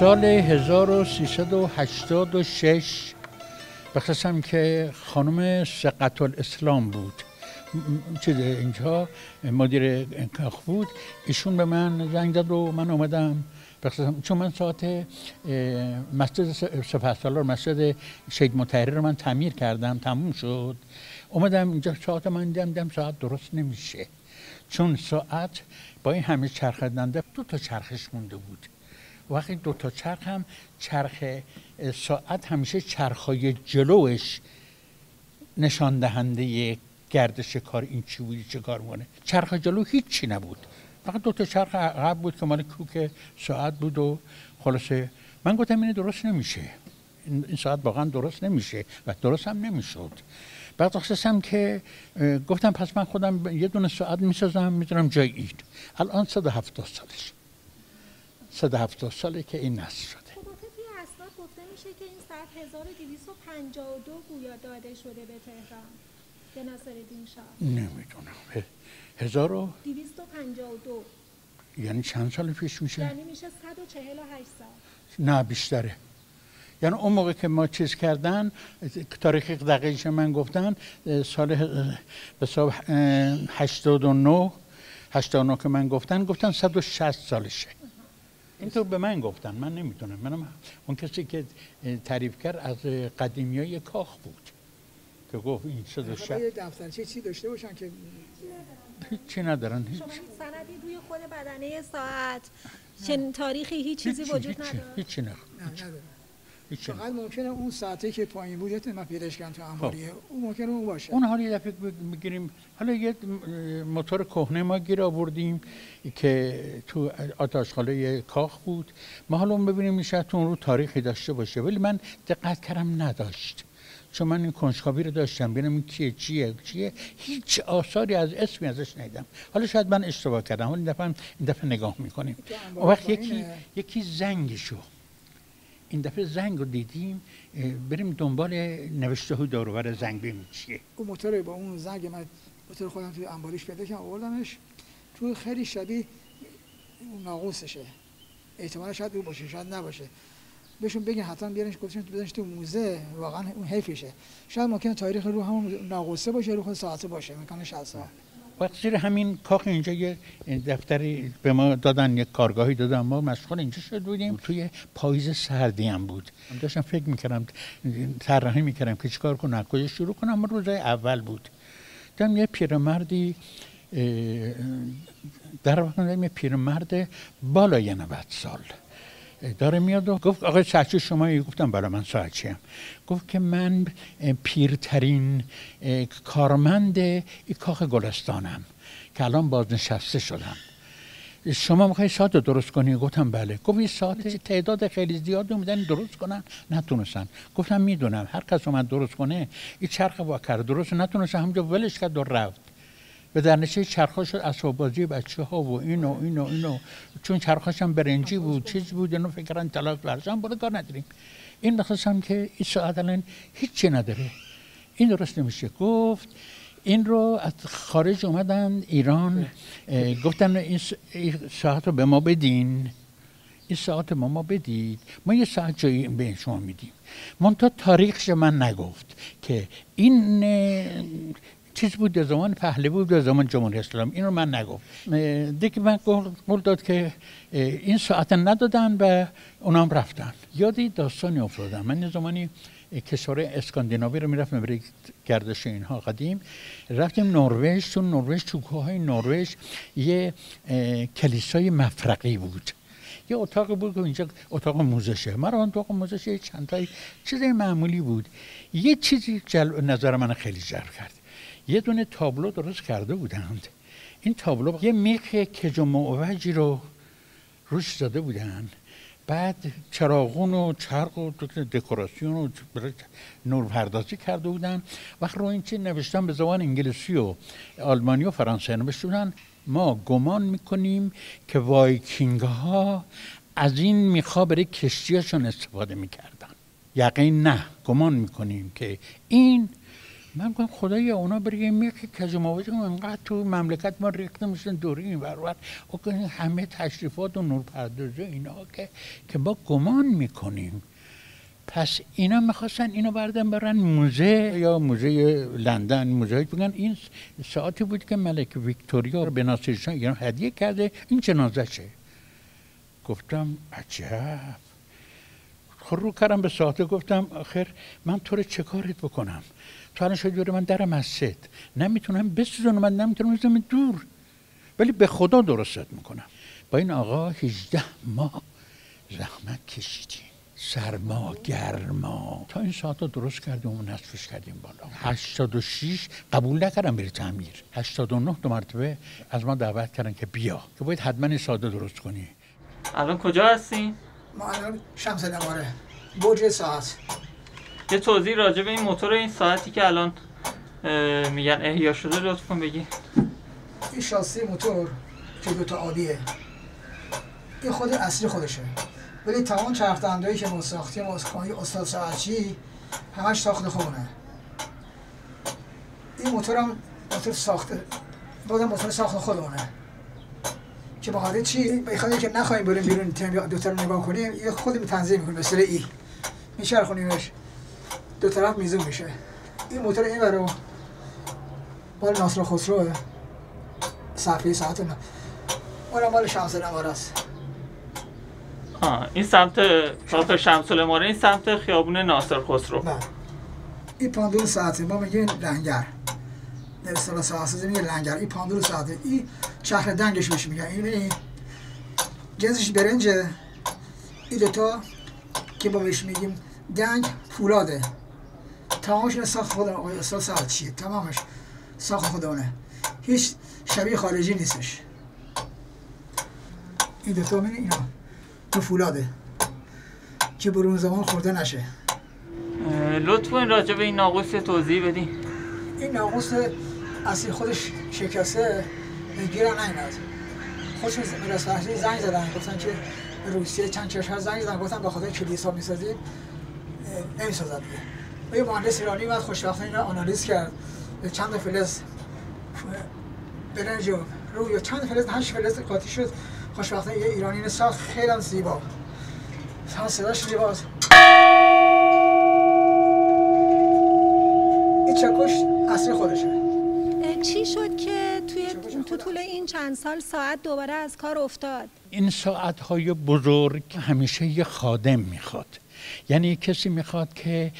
سال 1386 بخواستم که خانم سقط الاسلام بود. چیز اینجا مدیر کاخ بود. ایشون به من زنگ داد و من اومدم. چون من ساعت مسجد سپه سالار مسجد شید متحری رو من تعمیر کردم تموم شد. اومدم اینجا ساعت من دیدم ساعت درست نمیشه. چون ساعت با این همه چرخ دنده دو تا چرخش مونده بود. وقتی دو تا چرخ هم چرخ ساعت همیشه چرخهای جلوش نشان دهنده گردش کار این چی بودی چه کار مونه چرخ جلو هیچی نبود. فقط دو تا چرخ عقب بود که مال کوک ساعت بود و خلاصه. من گفتم این درست نمیشه. این ساعت واقعا درست نمیشه و درست هم نمی‌شد. بعد خواستم که گفتم پس من خودم یه دونه ساعت می‌سازم می‌دونم جای این الان 170 سالش. 170 ساله که این نصر شده. خب گفته میشه که این ساعت 1252 گویا داده شده به تهران. به ناصر الدین شاه. نمی‌دونم. هزار و 252 یعنی چند سال پیش میشه؟ یعنی میشه 148 سال. نه بیشتره. یعنی اون موقع که ما چیز کردن تاریخ دقیقش من گفتن سال به حساب 89 89 که من گفتن گفتن 160 سالشه. اینطور به من گفتن من نمی‌تونم منم اون کسی که تعریف کرد از قدیمی های کاخ بود. که گفت این شد شد دفترچه چی داشته باشن که چی ندارن؟ هیچ سندی روی خود بدنه ساعت. چه تاریخی هیچ چیزی وجود نداره. هیچی نه فقط ممکنه اون ساعتی که پایین بود یادت من پیداش کردم تو انباریه خب. اون ممکنه اون باشه. اون حالی دفعه می‌گیریم. حالا یه موتور کهنه ما گیر آوردیم که تو آتاشخاله کاخ بود. ما حالا ببینیم میشه تو اون رو تاریخی داشته باشه. ولی من دقت کردم نداشت. چون من این کنجکاوی رو داشتم ببینم این کیه چیه چیه. هیچ آثاری از اسمی ازش ندیدم. حالا شاید من اشتباه کردم ولی این دفعه این دفعه نگاه می‌کنیم. اون وقت یکی یکی زنگشو این دفعه زنگ رو دیدیم بریم دنبال نوشته های داروبر زنگ ببینیم چیه. اون موتور با اون زنگ من موتور خودم توی انباریش پیدا کردم آوردمش. تو خیلی شبیه اون ناقوسشه. احتمال شاید او باشه شاید نباشه. بهشون بگین حتما بیارنش گذاشتن بزنش تو موزه واقعا اون حیفشه. شاید ممکنه تاریخ رو همون ناقوسه باشه رو خود ساعته باشه می‌کنه 60 ساعت وقت زیر همین کاخ اینجا یه دفتری به ما دادن یک کارگاهی دادن. ما مشغول اینجا شد بودیم توی پاییز سردی هم بود. داشتم فکر می‌کردم طراحی می‌کردم که چیکار کنم کجا شروع کنم. روزای اول بود. دیدم یه پیرمردی در واقع یه پیرمرد بالای 90 سال. داره میاد و گفت آقای ساعتچی شما گفتم برای من ساعتچی گفت که من پیرترین کارمند کاخ گلستانم که الان بازنشسته شدم. شما می‌خوای ساعت رو درست کنی؟ گفتم بله. گفت این ساعت تعداد خیلی زیاد اومدن درست کنن. نتونستن. گفتم می‌دونم. هر کس اومد درست کنه این چرخ واکر درست نتونست همونجا ولش کرد و رفت. به در نتیجه چرخا شد اسباب بازی بچه ها و اینو اینو اینو. چون چرخاش هم برنجی بود چیز بود اینو فکر کردن طلاق ورزن برو کار نداریم. این بخواستم که این ساعت الان هیچی نداره. این درست نمیشه. گفت این رو از خارج اومدن ایران گفتن این ساعت رو به ما بدین. این ساعت ما ما بدید. ما یه ساعت جایی به شما میدیم. منتها تاریخش من نگفت که این چیز بود در زمان پهلوی بود در زمان جمهوری اسلامی. اینو من نگفت دیگه من قول داد که این ساعت ندادن و اونام رفتن. یادی داستانی افتادم من زمانی کشور اسکاندیناوی رو می‌رفتم برای گردش اینها قدیم. رفتیم نروژ. تو نروژ تو های نروژ یه کلیسای مفرقی بود. یه اتاق بود که اینجا اتاق موزشه. من اتاق موزشه چند تایی چیز معمولی بود. یه چیزی جل... نظر من خیلی جلب کرد. یه دونه تابلو درست کرده بودند. این تابلو یه میخ کج و معوجی رو روش زده بودند. بعد چراغون و چرق و دکوراسیون و نور پردازی کرده بودن وقت رو این چی نوشتن به زبان انگلیسی و آلمانی و فرانسه نوشته بودن ما گمان می‌کنیم که وایکینگ ها از این میخوا برای کشتیاشون استفاده می‌کردن. یقین نه گمان می‌کنیم که این من گفتم خدایا اونا برای میگه که موازی انقدر تو مملکت ما ریخته میشن دوری این ور همه تشریفات و نورپردازی اینا که که ما گمان می‌کنیم. پس اینا می‌خواستن اینو بردن برن موزه یا موزه لندن موزه بگن این ساعتی بود که ملک ویکتوریا به ناصرشان هدیه کرده این جنازشه گفتم عجب. خب رو کردم به ساعته گفتم آخر من تو رو چه کارت بکنم؟ تو الان شد من در مسجد. نمی‌تونم بسوزونم من نمی‌تونم بزنم دور. ولی به خدا درستت می‌کنم. با این آقا 18 ماه زحمت کشیدیم. سرما گرما. تا این ساعت درست کردیم و نصفش کردیم بالا. 86 قبول نکردم بری تعمیر. 89 دو مرتبه از ما دعوت کردن که بیا. که باید حتما این ساده درست کنی. الان کجا هستین؟ شمس نماره برج ساعت. یه توضیح راجع به این موتور این ساعتی که الان میگن احیا شده لطف بگی. این شاسی موتور که دوتا عادیه این خود اصلی خودشه. ولی تمام چرخ دندایی که ما ساختیم اسکانی استاد ساعتچی همش ساخت خونه این موتور هم موتور ساخته بازم موتور ساخت خودمونه. که با چی؟ بخاطر که نخواهیم بریم بیرون تیم دو طرف نگاه کنیم یه خودمون تنظیم می‌کنیم مثل ای. میچرخونیمش. دو طرف میزون میشه. این موتور این برو مال ناصر خسرو. صفحه ساعت نه. اون مال شمس نوار است. این سمت شاطر شمس الاماره این سمت خیابون ناصر خسرو. نه. این پاندول ساعته ما میگیم لنگر. در اصطلاح ساعت میگه لنگر. این پاندول ساعته. این شهر دنگش بهش میگن. این جنسش برنجه این دوتا که با بهش میگیم دنگ فولاده تمامش ساخت خود آقای استاد ساعت چیه؟ تمامش ساخت خودمونه. هیچ شبیه خارجی نیستش. این دوتا تا اینا تو فولاده که برون زمان خورده نشه. لطف این راجع به این ناقوس توضیح بدین. این ناقوس اصلی خودش شکسته. گیرن نیمد خودش میرس فرشتی زنگ زدن. گفتن که روسیه چند چشم زنگ زدن. گفتن به خاطر کلیسا می‌سازید نمی‌سازد دیگه. و یه مهندس ایرانی اومد خوشبختانه اینا آنالیز کرد. چند فلز برنج روی چند فلز هشت فلز قاطی شد. خوشبختانه یه ایرانی ساخت. خیلی هم زیبا. هم صداش زیباست این چکش اصلی خودشه. چی شد که تو طول این چند سال ساعت دوباره از کار افتاد. این ساعت های بزرگ همیشه یه خادم می‌خواد. یعنی کسی می‌خواد که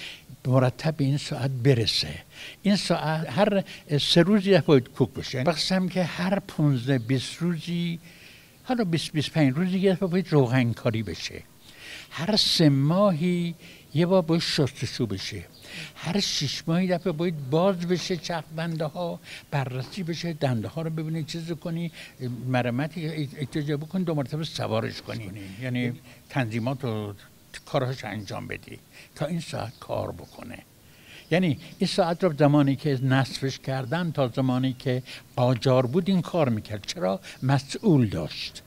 مرتب این ساعت برسه. این ساعت هر سه روزی باید کوک بشه. بخصم که هر 15 20 روزی حالا 20 25 روزی یه دفعه باید روغن کاری بشه. هر سه ماهی یه بار باید شستشو بشه. هر شش ماهی دفعه باید باز بشه چرخ دنده ها بررسی بشه دنده ها رو ببینی چیز کنی مرمتی احتجا بکن دو مرتبه سوارش کنی. یعنی تنظیمات و کارهاش انجام بدی تا این ساعت کار بکنه. یعنی این ساعت رو زمانی که نصفش کردن تا زمانی که قاجار بود این کار می‌کرد. چرا؟ مسئول داشت.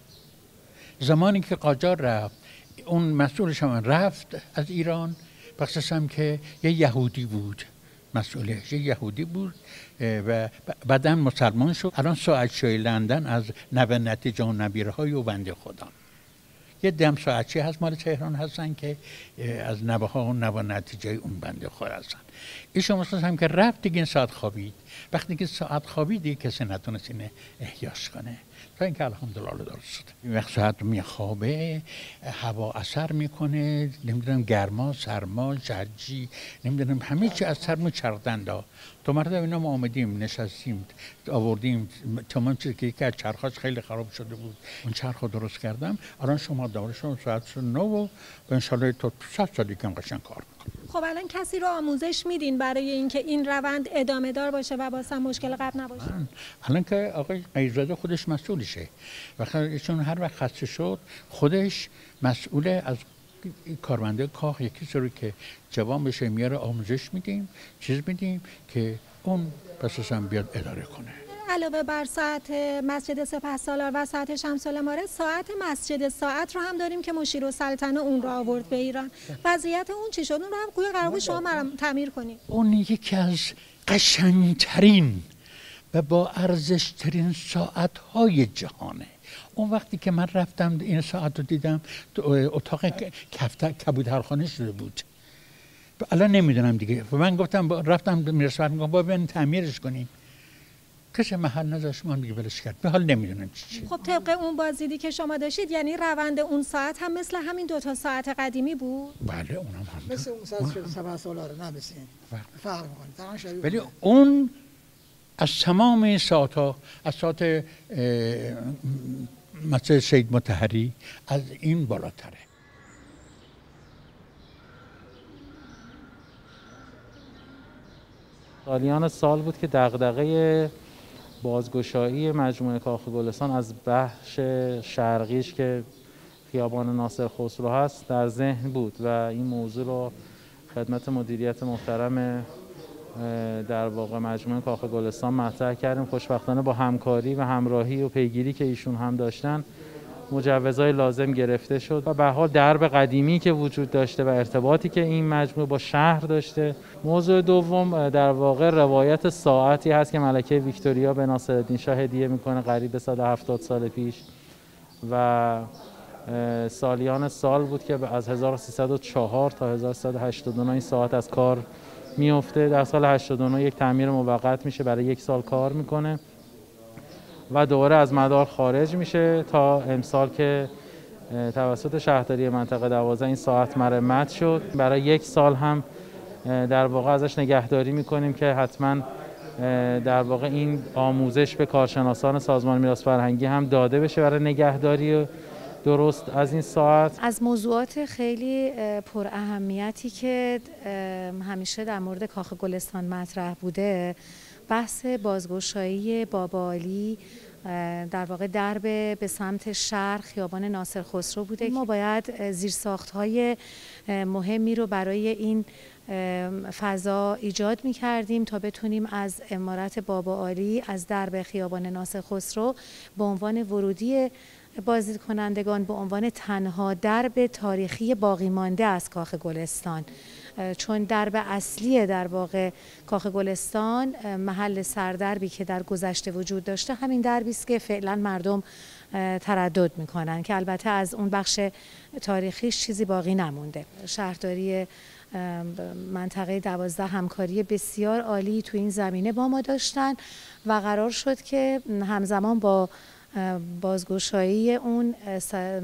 زمانی که قاجار رفت اون مسئولش هم رفت از ایران. بخصوص که یه یهودی بود. مسئولش یه یهودی بود و بعدا مسلمان شد. الان ساعت شوی لندن از نوه نتیجه و نبیرهای و بنده خدا. یه دم ساعتچی هست؟ مال تهران هستن که از نوه ها و نوه نتیجه اون بنده خود هستن. ایشون مثلا هم که رفت دیگه ساعت خوابید. وقتی که ساعت خوابید دیگه کسی نتونست اینه احیاش کنه. تا اینکه الحمدلله درست شد وقت میخوابه هوا اثر می‌کنه نمی‌دونم گرما سرما جرجی نمی‌دونم همه چی از سرمو چرخدنده تو مرتبه اینا ما آمدیم نشستیم آوردیم. تمام چیزی که یکی از چرخاش خیلی خراب شده بود. اون چرخ درست کردم. الان شما دورشون ساعت نو و به انشالله تا صد سالی که قشنگ کار خب الان کسی رو آموزش میدین برای اینکه این روند ادامه دار باشه و واسه مشکل قبل نباشه؟ الان که آقای قیزاده خودش مسئولشه وقتی ایشون هر وقت خسته شد خودش مسئول از کارمنده کاخ یکی رو که جوان بشه میاره آموزش میدیم چیز میدیم که اون پس بیاد اداره کنه. علاوه بر ساعت مسجد سپه سالار و ساعت شمس الاماره ساعت مسجد ساعت رو هم داریم که مشیر و سلطنه اون رو آورد به ایران. وضعیت اون چی شد؟ اون رو هم گویا قرار بود شما تعمیر کنید اون یکی از قشنگترین و با ارزشترین ساعت های جهانه. اون وقتی که من رفتم این ساعت رو دیدم اتاق کبوترخانه شده بود. الان نمی‌دونم دیگه. من گفتم رفتم میرسوار میگم با تعمیرش کنیم. کسی محل نذاشت من دیگه ولش کرد. به حال نمی‌دونم چی چی. خب طبق اون بازدیدی که شما داشتید یعنی روند اون ساعت هم مثل همین دوتا ساعت قدیمی بود؟ بله اونم هم. مثل اون ساعت شده سبع سالاره نه مثل این. بله. فرق می‌کنه. ولی. اون. از تمام این ساعت ها از ساعت اه، مسجد سید متحری از این بالاتره. سالیان سال بود که دغدغه بازگشایی مجموعه کاخ گلستان از بخش شرقیش که خیابان ناصر خسرو هست در ذهن بود و این موضوع رو خدمت مدیریت محترم در واقع مجموعه کاخ گلستان مطرح کردیم. خوشبختانه با همکاری و همراهی و پیگیری که ایشون هم داشتن مجوزهای لازم گرفته شد و به حال درب قدیمی که وجود داشته و ارتباطی که این مجموعه با شهر داشته. موضوع دوم در واقع روایت ساعتی هست که ملکه ویکتوریا به ناصرالدین شاه هدیه می‌کنه قریب به 170 سال پیش. و سالیان سال بود که از 1304 تا 1389 این ساعت از کار میفته در سال 89 یک تعمیر موقت میشه برای یک سال کار می‌کنه. و دوباره از مدار خارج میشه تا امسال که توسط شهرداری منطقه 12 این ساعت مرمت شد. برای یک سال هم در واقع ازش نگهداری می‌کنیم که حتما در واقع این آموزش به کارشناسان سازمان میراث فرهنگی هم داده بشه برای نگهداری درست از این ساعت؟ از موضوعات خیلی پر اهمیتی که همیشه در مورد کاخ گلستان مطرح بوده. بحث بازگشایی بابا علی اه، در واقع درب به سمت شرق خیابان ناصر خسرو بوده ما باید زیرساخت های مهمی رو برای این فضا ایجاد می کردیم تا بتونیم از امارت بابا علی از درب خیابان ناصر خسرو به عنوان ورودی بازدید کنندگان به عنوان تنها درب تاریخی باقی مانده از کاخ گلستان. چون درب اصلی در واقع کاخ گلستان محل سردربی که در گذشته وجود داشته همین دربی است که فعلا مردم تردد می‌کنن که البته از اون بخش تاریخیش چیزی باقی نمونده. شهرداری منطقه دوازده همکاری بسیار عالی تو این زمینه با ما داشتن و قرار شد که همزمان با بازگشایی اون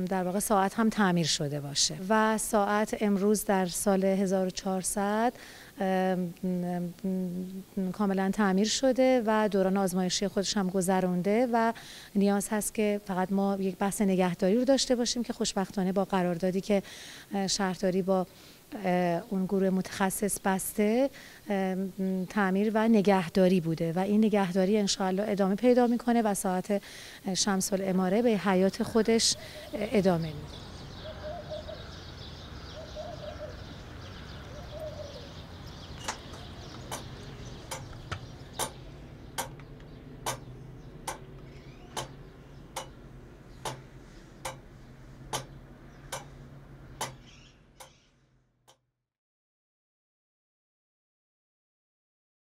در واقع ساعت هم تعمیر شده باشه. و ساعت امروز در سال 1400 ام، ام، کاملا تعمیر شده و دوران آزمایشی خودش هم گذرونده و نیاز هست که فقط ما یک بحث نگهداری رو داشته باشیم که خوشبختانه با قراردادی که شهرداری با اون گروه متخصص بسته تعمیر و نگهداری بوده و این نگهداری انشاءالله ادامه پیدا می‌کنه و ساعت شمس الاماره به حیات خودش ادامه میده.